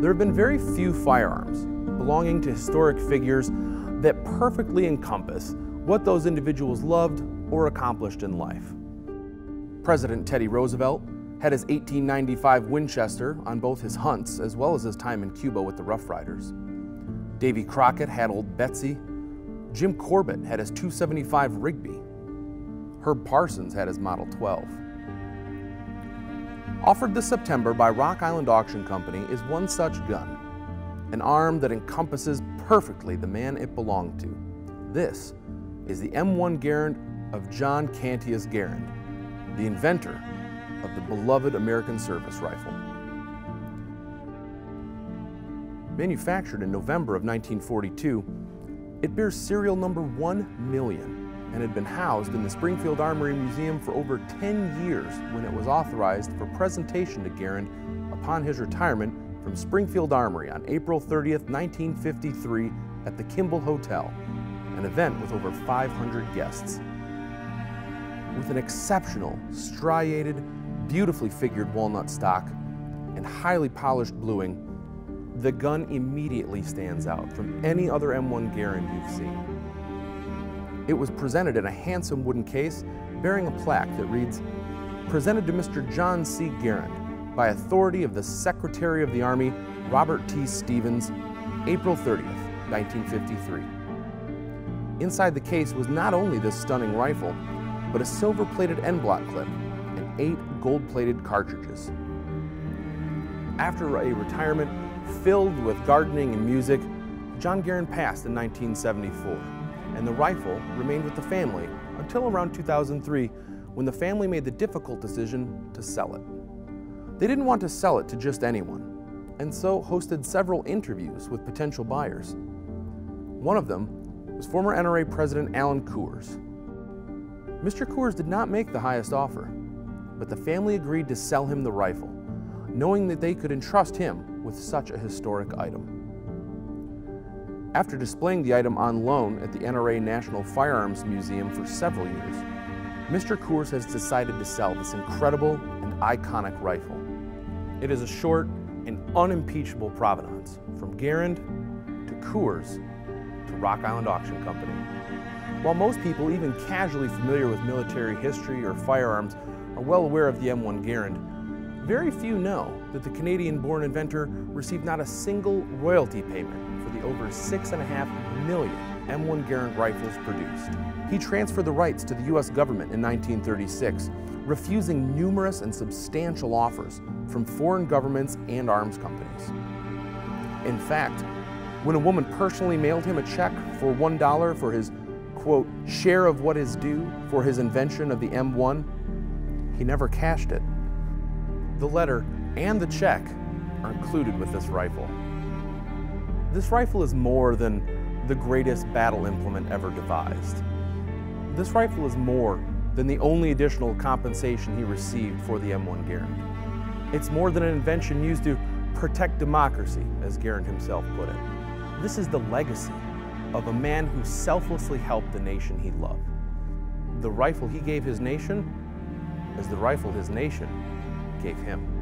There have been very few firearms belonging to historic figures that perfectly encompass what those individuals loved or accomplished in life. President Teddy Roosevelt had his 1895 Winchester on both his hunts as well as his time in Cuba with the Rough Riders. Davy Crockett had Old Betsy. Jim Corbett had his 275 Rigby. Herb Parsons had his Model 12. Offered this September by Rock Island Auction Company is one such gun, an arm that encompasses perfectly the man it belonged to. This is the M1 Garand of John Cantius Garand, the inventor of the beloved American service rifle. Manufactured in November of 1942, it bears serial number 1 million and had been housed in the Springfield Armory Museum for over 10 years when it was authorized for presentation to Garand upon his retirement from Springfield Armory on April 30th, 1953 at the Kimball Hotel, an event with over 500 guests. With an exceptional, striated, beautifully figured walnut stock and highly polished bluing, the gun immediately stands out from any other M1 Garand you've seen. It was presented in a handsome wooden case bearing a plaque that reads, Presented to Mr. John C. Garand by authority of the Secretary of the Army, Robert T. Stevens, April 30th, 1953. Inside the case was not only this stunning rifle, but a silver-plated en-bloc clip and eight gold-plated cartridges. After a retirement filled with gardening and music, John Garand passed in 1974 and the rifle remained with the family until around 2003 when the family made the difficult decision to sell it. They didn't want to sell it to just anyone, and so hosted several interviews with potential buyers. One of them was former NRA President Allan Cors. Mr. Cors did not make the highest offer, but the family agreed to sell him the rifle, knowing that they could entrust him with such a historic item. After displaying the item on loan at the NRA National Firearms Museum for several years, Mr. Cors has decided to sell this incredible and iconic rifle. It is a short and unimpeachable provenance from Garand to Cors to Rock Island Auction Company. While most people, even casually familiar with military history or firearms, are well aware of the M1 Garand, very few know that the Canadian-born inventor received not a single royalty payment for the over 6.5 million M1 Garand rifles produced. He transferred the rights to the U.S. government in 1936, refusing numerous and substantial offers from foreign governments and arms companies. In fact, when a woman personally mailed him a check for $1 for his, quote, share of what is due for his invention of the M1, he never cashed it. The letter and the check are included with this rifle. This rifle is more than the greatest battle implement ever devised. This rifle is more than the only additional compensation he received for the M1 Garand. It's more than an invention used to protect democracy, as Garand himself put it. This is the legacy of a man who selflessly helped the nation he loved. The rifle he gave his nation is the rifle his nation gave him.